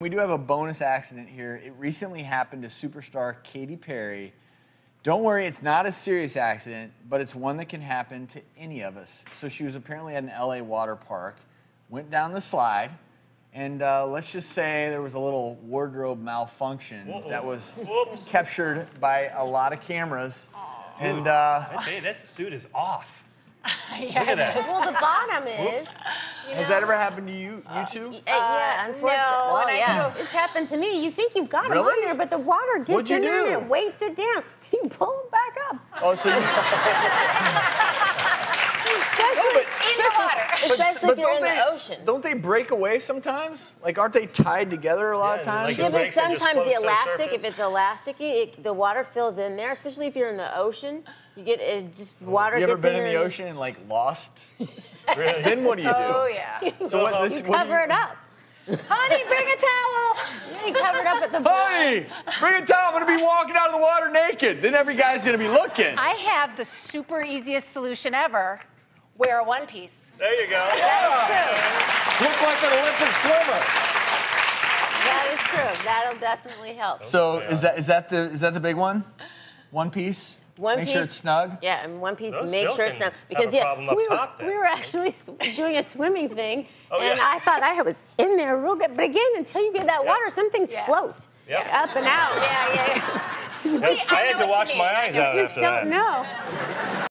We do have a bonus accident here. It recently happened to superstar Katy Perry. Don't worry, it's not a serious accident, but it's one that can happen to any of us. So she was apparently at an LA water park, went down the slide, and uh, let's just say there was a little wardrobe malfunction that was Whoops. captured by a lot of cameras. And uh, That, that suit is off. Yeah, Look at that. Well, the bottom is. You has know, that ever happened to you, you two? uh, yeah, unfortunately. no, well, yeah, do- it's happened to me. You think you've got it Really? on there, but the water gets What'd you in there do? and it weights it down. You pull it back up. Oh, so you, Especially, in the water. especially if you're in they, the ocean. don't they break away sometimes? Like, aren't they tied together a lot Yeah, of times? like Yeah, but breaks and just sometimes the floats to the elastic, if it's elasticy, it, the water fills in there. Especially if you're in the ocean, you get it just water You ever gets been in in the there. ocean and like lost? Really? then what do you do? Oh yeah. So what this You what do cover it up. Honey, bring a towel. Yeah, you cover it up at the bottom. Hey, bring a towel. I'm gonna be walking out of the water naked. Then every guy's gonna be looking. I have the super easiest solution ever. Wear a one piece. There you go. That is ah. true. Look like an Olympic swimmer. That is true. That'll definitely help. So is that is that the is that the big one? One piece. One Make piece. sure it's snug. Yeah, and one piece, Those make sure it's snug because yeah, we were we were actually doing a swimming thing, Oh, and yeah. I thought I was in there real good. But again, until you get that Yeah. water, some things Yeah. float Yep. up and out. Yeah, yeah. I had I know to what wash mean. my I eyes know out Just after don't that. know.